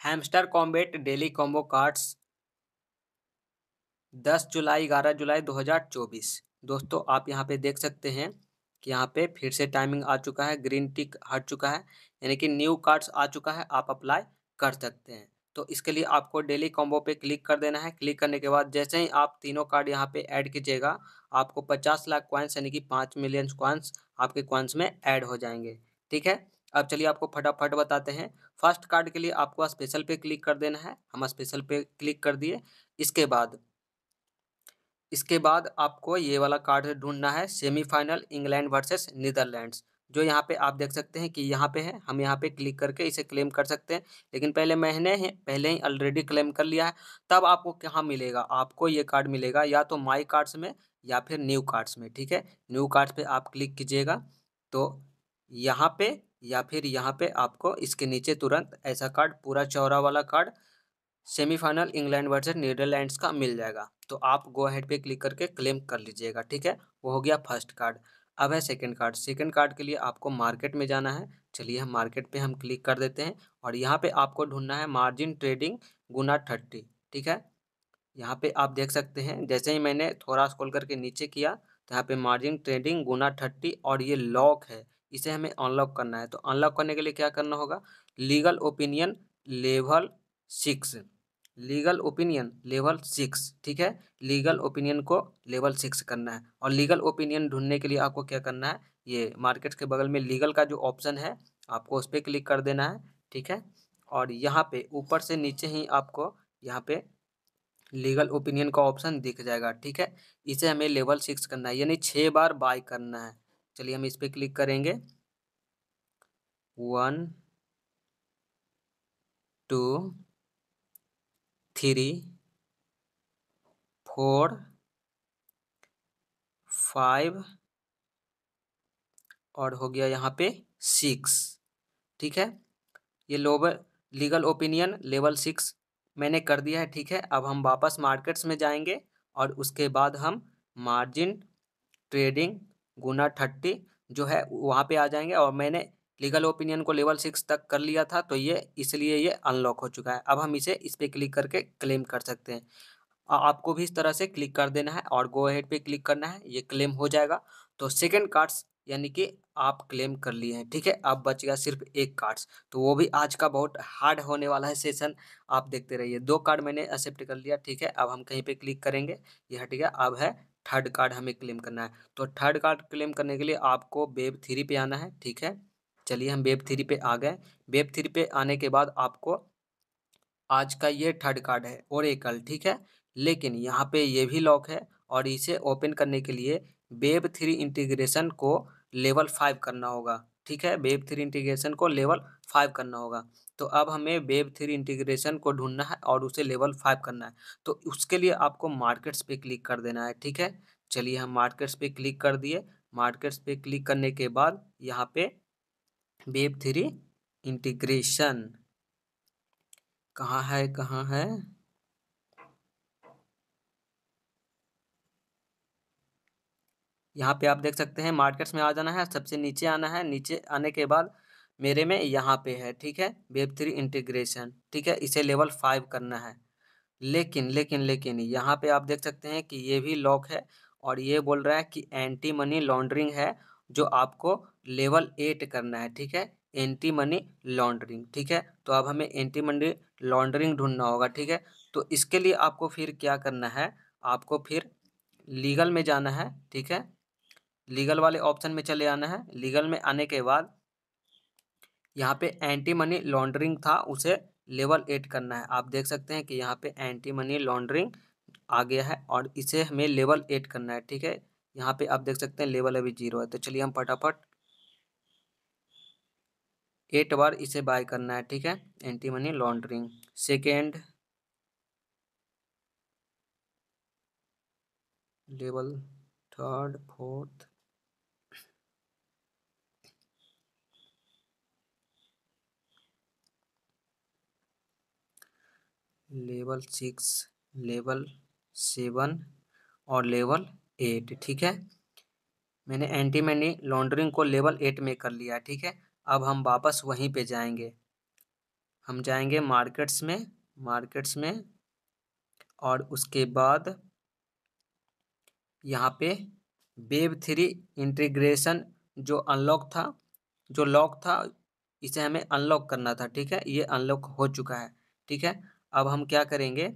Hamster combat daily combo cards, दस जुलाई, ग्यारह जुलाई दो हज़ार चौबीस। दोस्तों, आप यहाँ पे देख सकते हैं कि यहाँ पे फिर से टाइमिंग आ चुका है ग्रीन टिक हट चुका है, यानी कि न्यू कार्ड्स आ चुका है, आप अप्लाई कर सकते हैं। तो इसके लिए आपको डेली कॉम्बो पे क्लिक कर देना है। क्लिक करने के बाद जैसे ही आप तीनों कार्ड यहाँ पे ऐड कीजिएगा, आपको पचास लाख क्वाइंस यानी कि पाँच मिलियन क्वाइंस आपके क्वाइंस में ऐड हो जाएँगे। ठीक है? अब चलिए आपको फटाफट बताते हैं। फ़र्स्ट कार्ड के लिए आपको स्पेशल पे क्लिक कर देना है। हम स्पेशल पे क्लिक कर दिए। इसके बाद इसके बाद आपको ये वाला कार्ड ढूंढना है सेमीफाइनल इंग्लैंड वर्सेस नीदरलैंड्स जो यहाँ पे आप देख सकते हैं कि यहाँ पे है। हम यहाँ पे क्लिक करके इसे क्लेम कर सकते हैं। लेकिन पहले मैंने ही, पहले ही ऑलरेडी क्लेम कर लिया है। तब आपको कहाँ मिलेगा? आपको ये कार्ड मिलेगा या तो माई कार्ड्स में या फिर न्यू कार्ड्स में, ठीक है? न्यू कार्ड्स पे आप क्लिक कीजिएगा। तो यहाँ पे या फिर यहाँ पे आपको इसके नीचे तुरंत ऐसा कार्ड पूरा चौरा वाला card semifinal England versus Netherlands का मिल जाएगा। तो आप गो हेड पे क्लिक करके क्लेम कर लीजिएगा, ठीक है? वो हो गया फ़र्स्ट कार्ड अब है सेकंड कार्ड सेकंड कार्ड के लिए आपको मार्केट में जाना है। चलिए हम मार्केट पे हम क्लिक कर देते हैं और यहाँ पे आपको ढूंढना है मार्जिन ट्रेडिंग गुना थर्टी ठीक है? यहाँ पे आप देख सकते हैं, जैसे ही मैंने थोड़ा स्कॉल करके नीचे किया तो यहाँ पे मार्जिन ट्रेडिंग गुना थर्टी और ये लॉक है। इसे हमें अनलॉक करना है। तो अनलॉक करने के लिए क्या करना होगा? Legal opinion level six legal opinion level six ठीक है? लीगल ओपिनियन को लेवल सिक्स करना है। और लीगल ओपिनियन ढूँढने के लिए आपको क्या करना है? ये मार्केट के बगल में लीगल का जो ऑप्शन है, आपको उस पर क्लिक कर देना है, ठीक है? और यहाँ पे ऊपर से नीचे ही आपको यहाँ पे लीगल ओपिनियन का ऑप्शन दिख जाएगा, ठीक है? इसे हमें लेवल सिक्स करना है, यानी छः बार बाय करना है। चलिए हम इस पर क्लिक करेंगे। One, two, three, four, five और हो गया यहाँ पे सिक्स। ठीक है? ये लोबर लीगल ओपिनियन लेवल सिक्स मैंने कर दिया है, ठीक है? अब हम वापस मार्केट्स में जाएँगे और उसके बाद हम मार्जिन, ट्रेडिंग गुना थर्टी जो है वहाँ पे आ जाएँगे और मैंने लीगल ओपिनियन को लेवल सिक्स तक कर लिया था तो ये इसलिए ये अनलॉक हो चुका है। अब हम इसे इस पर क्लिक करके क्लेम कर सकते हैं। आपको भी इस तरह से क्लिक कर देना है और गो हेड पे क्लिक करना है, ये क्लेम हो जाएगा। तो सेकेंड कार्ड्स यानी कि आप क्लेम कर लिए हैं, ठीक है? अब बच गया सिर्फ़ एक कार्ड्स तो वो भी आज का बहुत हार्ड होने वाला है सेशन, आप देखते रहिए। दो कार्ड मैंने एक्सेप्ट कर लिया, ठीक है? अब हम कहीं पे क्लिक करेंगे, ये हट गया, अब है थर्ड कार्ड हमें क्लेम करना है। तो थर्ड कार्ड क्लेम करने के लिए आपको वेब थ्री पे आना है, ठीक है? चलिए हम वेब थ्री पे आ गए। वेब थ्री पे आने के बाद आपको आज का ये थर्ड कार्ड है ओरेकल ठीक है? लेकिन यहाँ पे ये भी लॉक है और इसे ओपन करने के लिए वेब थ्री इंटीग्रेशन को लेवल फाइव करना होगा, ठीक है? वेब थ्री इंटीग्रेशन को लेवल फाइव करना होगा। तो अब हमें वेब थ्री इंटीग्रेशन को ढूंढना है और उसे लेवल फाइव करना है। तो उसके लिए आपको मार्केट्स पे क्लिक कर देना है, ठीक है? चलिए हम मार्केट्स पे क्लिक कर दिए। मार्केट्स पे क्लिक करने के बाद यहाँ पे वेब थ्री इंटीग्रेशन। कहाँ है कहाँ है? यहाँ पे आप देख सकते हैं मार्केट्स में आ जाना है, सबसे नीचे आना है। नीचे आने के बाद मेरे में यहाँ पे है, ठीक है? वेब थ्री इंटीग्रेशन ठीक है? इसे लेवल फाइव करना है। लेकिन लेकिन लेकिन, यहाँ पे आप देख सकते हैं कि ये भी लॉक है और ये बोल रहा है कि एंटी मनी लॉन्ड्रिंग है, जो आपको लेवल एट करना है, ठीक है? एंटी मनी लॉन्ड्रिंग ठीक है? तो अब हमें एंटी मनी लॉन्ड्रिंग ढूंढना होगा, ठीक है? तो इसके लिए आपको फिर क्या करना है? आपको फिर लीगल में जाना है, ठीक है? लीगल वाले ऑप्शन में चले आना है। लीगल में आने के बाद यहाँ पे एंटी मनी लॉन्ड्रिंग था, उसे लेवल एट करना है। आप देख सकते हैं कि यहाँ पे एंटी मनी लॉन्ड्रिंग आ गया है और इसे हमें लेवल एट करना है, ठीक है? यहाँ पे आप देख सकते हैं लेवल अभी ज़ीरो है। तो चलिए हम फटाफट एट बार इसे बाय करना है, ठीक है? Anti money laundering second level third fourth level six, level seven और लेवल एट, ठीक है? मैंने एंटी मनी लॉन्ड्रिंग को लेवल एट में कर लिया, ठीक है? अब हम वापस वहीं पे जाएँगे। हम जाएँगे मार्केट्स में मार्केट्स में और उसके बाद यहाँ पे वेब थ्री इंटीग्रेशन जो अनलॉक था, जो लॉक था, इसे हमें अनलॉक करना था, ठीक है? ये अनलॉक हो चुका है, ठीक है? अब हम क्या करेंगे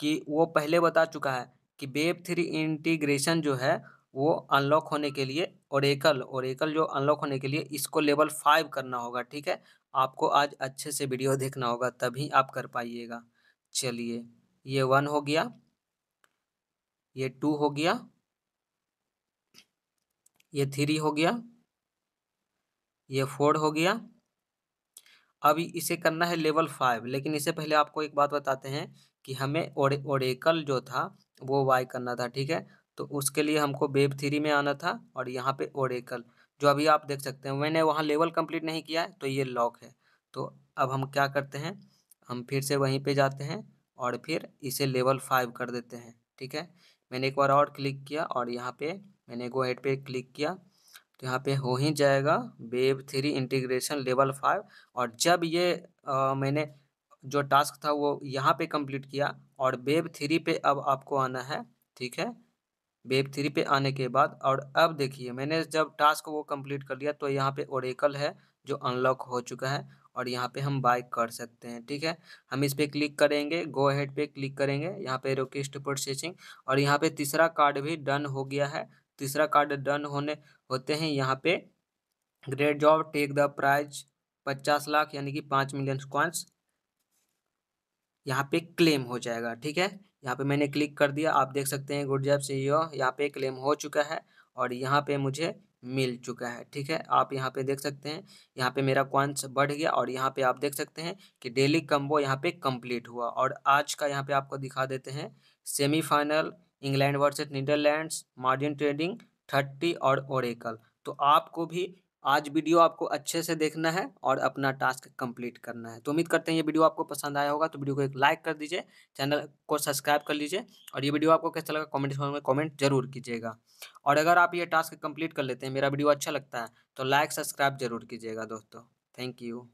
कि वो पहले बता चुका है कि वेब थ्री इंटीग्रेशन जो है वो अनलॉक होने के लिए ओरेकल ओरेकल जो अनलॉक होने के लिए इसको लेवल फाइव करना होगा, ठीक है? आपको आज अच्छे से वीडियो देखना होगा, तभी आप कर पाइएगा। चलिए, ये वन हो गया, ये टू हो गया, ये थ्री हो गया, ये फोर हो गया अब इसे करना है लेवल फाइव, लेकिन इससे पहले आपको एक बात बताते हैं कि हमें ओरे, ओरेकल जो था, वो वाई करना था, ठीक है? तो उसके लिए हमको वेब थ्री में आना था और यहाँ पे ओरेकल। जो अभी आप देख सकते हैं, मैंने वहाँ लेवल कंप्लीट नहीं किया है तो ये लॉक है। तो अब हम क्या करते हैं, हम फिर से वहीं पे जाते हैं और फिर इसे लेवल फाइव कर देते हैं, ठीक है? मैंने एक बार और क्लिक किया और यहाँ पे मैंने गो हेड क्लिक किया। तो यहाँ पे हो ही जाएगा web three integration level five और जब ये आ, मैंने जो टास्क था वो यहाँ पे कंप्लीट किया और वेब थ्री पे अब आपको आना है ठीक है? वेब थ्री पे आने के बाद और अब देखिए मैंने जब टास्क वो कंप्लीट कर लिया तो यहाँ पे ओरेकल है जो अनलॉक हो चुका है और यहाँ पे हम बाय कर सकते हैं ठीक है? हम इस पर क्लिक करेंगे गो हेड पे क्लिक करेंगे यहाँ पे रिक्वेस्ट प्रोसेसिंग और यहाँ पे तीसरा कार्ड भी डन हो गया है तीसरा कार्ड डन होने होते हैं यहाँ पे great job take the prize पचास लाख यानी कि पाँच मिलियन कॉइन्स यहाँ पे क्लेम हो जाएगा ठीक है यहाँ पे मैंने क्लिक कर दिया आप देख सकते हैं गुड जॉब सी यहाँ पे क्लेम हो चुका है और यहाँ पे मुझे मिल चुका है ठीक है आप यहाँ पे देख सकते हैं यहाँ पे मेरा क्वांस बढ़ गया और यहाँ पे आप देख सकते हैं कि डेली कम्बो यहाँ पे कंप्लीट हुआ और आज का यहाँ पे आपको दिखा देते हैं semifinal England versus Netherlands, margin trading, thirty और ओरेकल। तो आपको भी आज वीडियो आपको अच्छे से देखना है और अपना टास्क कंप्लीट करना है। तो उम्मीद करते हैं ये वीडियो आपको पसंद आया होगा। तो वीडियो को एक लाइक कर दीजिए, चैनल को सब्सक्राइब कर लीजिए और ये वीडियो आपको कैसा लगा कमेंट में कमेंट ज़रूर कीजिएगा। और अगर आप ये टास्क कंप्लीट कर लेते हैं, मेरा वीडियो अच्छा लगता है तो लाइक, सब्सक्राइब ज़रूर कीजिएगा दोस्तों। Thank you.